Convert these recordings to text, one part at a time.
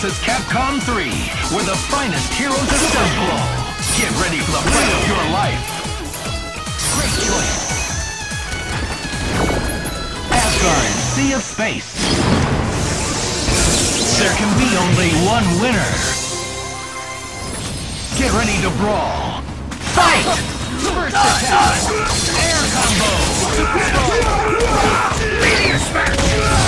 vs. Capcom 3, where the finest heroes assemble. Get ready for the fight of your life. Great choice. Asgard, Sea of Space. There can be only one winner. Get ready to brawl. Fight! First attack! Air combo! Meteor smash!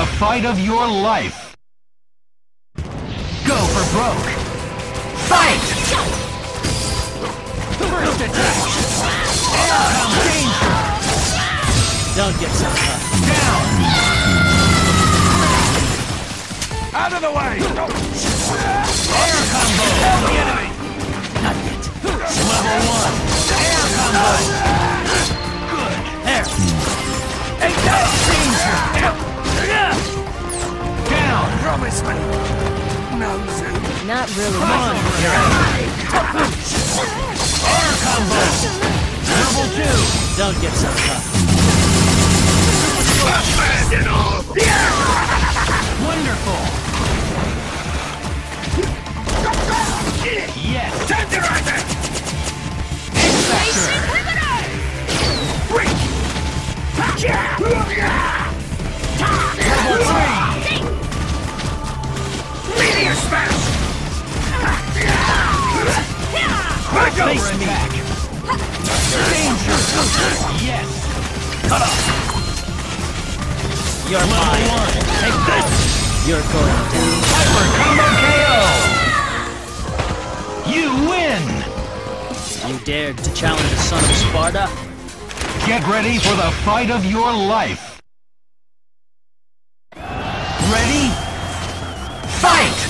the fight of your life! Go for broke! Fight! First attack! Air combo! Danger! Don't get so tough. Down! Out of the way! Air combo! The enemy! Not yet. Level one! Air combo! Good! There. Danger! Down! Promise me! No. Not really. Air combo! Level two! Don't get so tough. Yes! You're Level mine. one! Take this. You're going down. Hyper Combo KO! You win! You dared to challenge the son of Sparta? Get ready for the fight of your life! Ready?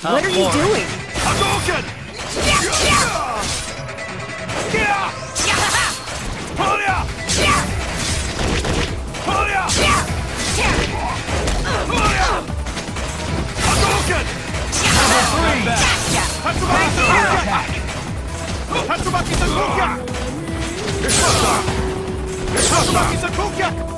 How What are you doing? Hadouken! Yeah! Polia! Polia! Polia! Hadouken! Level three! Tatsumaki Senpukyaku!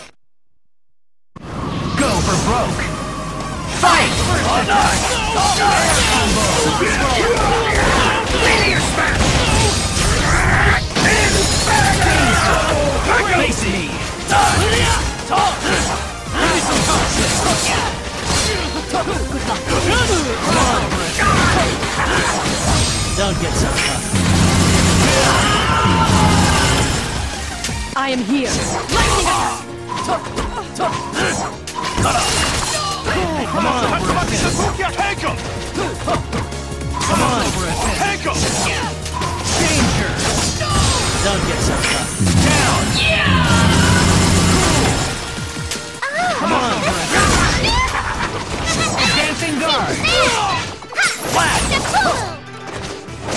Go for broke. Fight! Me! Don't get so. I am here. Lightning take him! Come on! Take him! Danger! Don't get so tough. Down! Yeah! Come on! Advancing guard!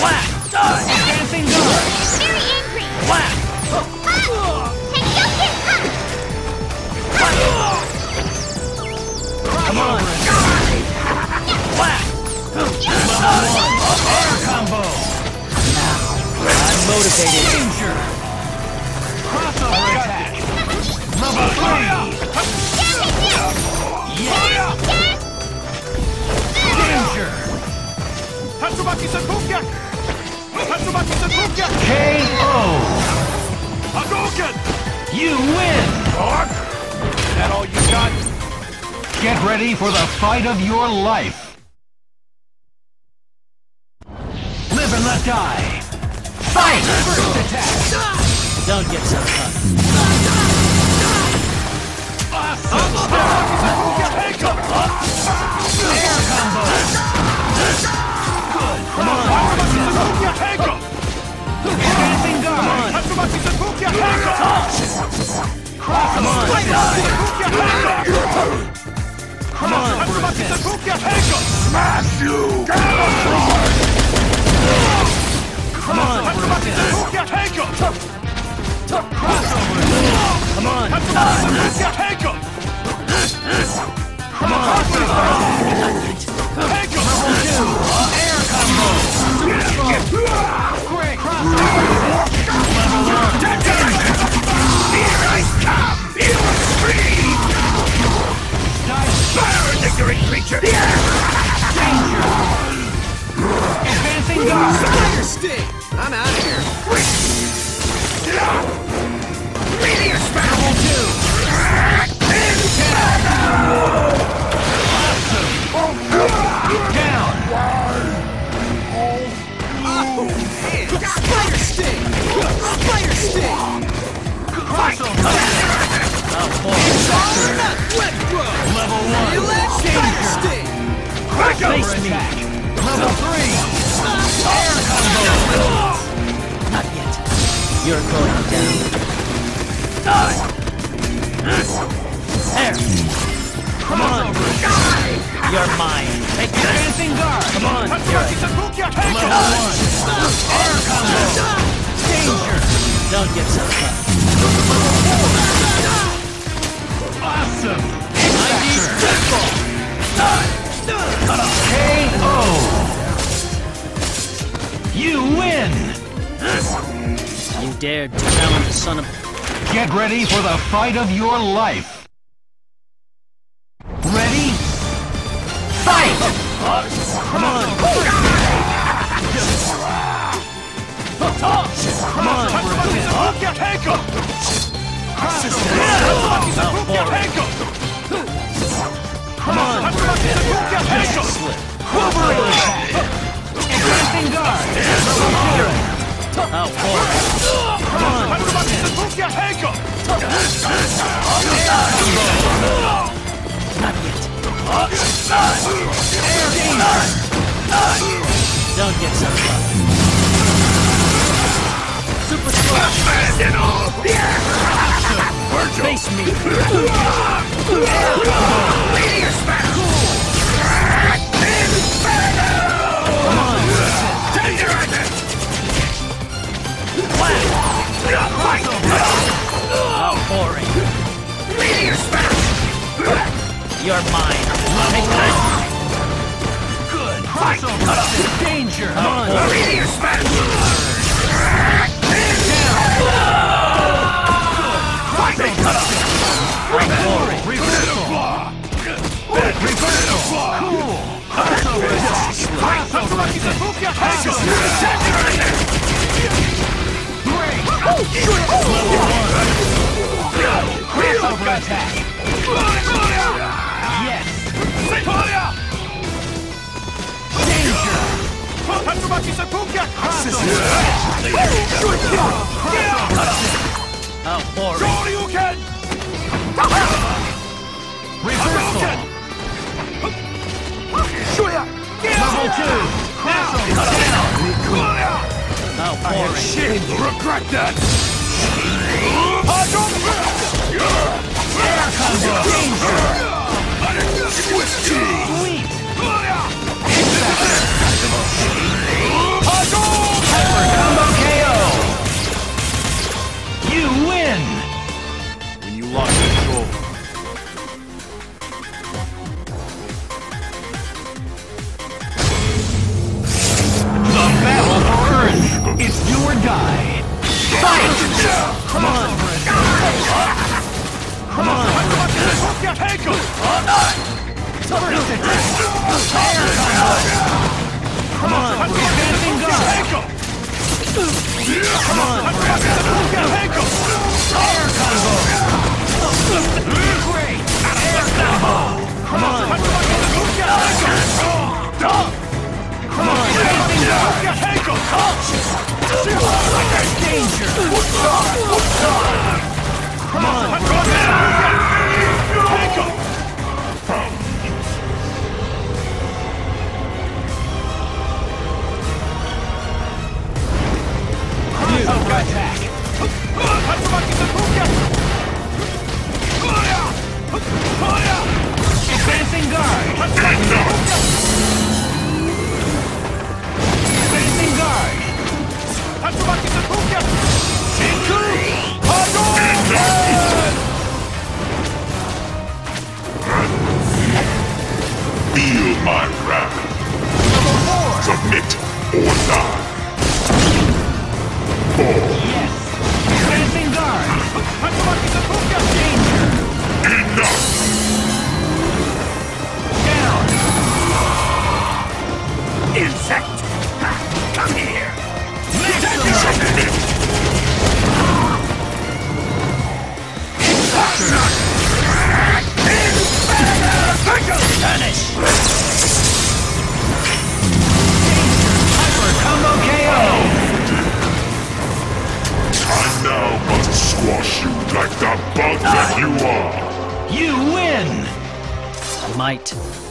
Whack! Die! Advancing guard! Very angry. Whack! Come on! Air combo! Now, I'm motivated. Danger! Crossover attack! Level 3! Danger! KO! Hadouken! You win! That all you got? Get ready for the fight of your life. Live and let die. Fight! First attack. Don't get so tough. Tatsumaki Sakuya, take him! Air combo. Come on! Tatsumaki Sakuya, take him! Advancing guard. Tatsumaki Sakuya, take him! Come on! Sakuya, take him! Come on! Tatsumaki Sakuya, take Come on! Tatsumaki Sakuya, take him! Come on! You're going down. There! Come on! You're mine! Take this! Advancing guard. Come on! Him! one. Air combo. Danger. Don't get so tough. Awesome. KO. You win. You dared to challenge the son of... Get ready for the fight of your life. Ready? Fight! Come on! Come on! Tatsumaki Sakuya, take him! Tatsumaki Sakuya, take him! Come on! Tatsumaki Sakuya, take him! Slip. Wolverine attack. Advancing guard. Oh, boy. Come on! Tatsumaki Sakuya, take him! Not yet. Air danger. Don't get so. Super splash! Face me! You're mine. Take this! Good. Crossover. Danger. Come on! How boring. Reversal. Level two. Crash How boring. Shit. Regret that. Come on. Come on. Air combo. Great. Air combo. Come on. Come on. Danger. Come on. under attack! Light.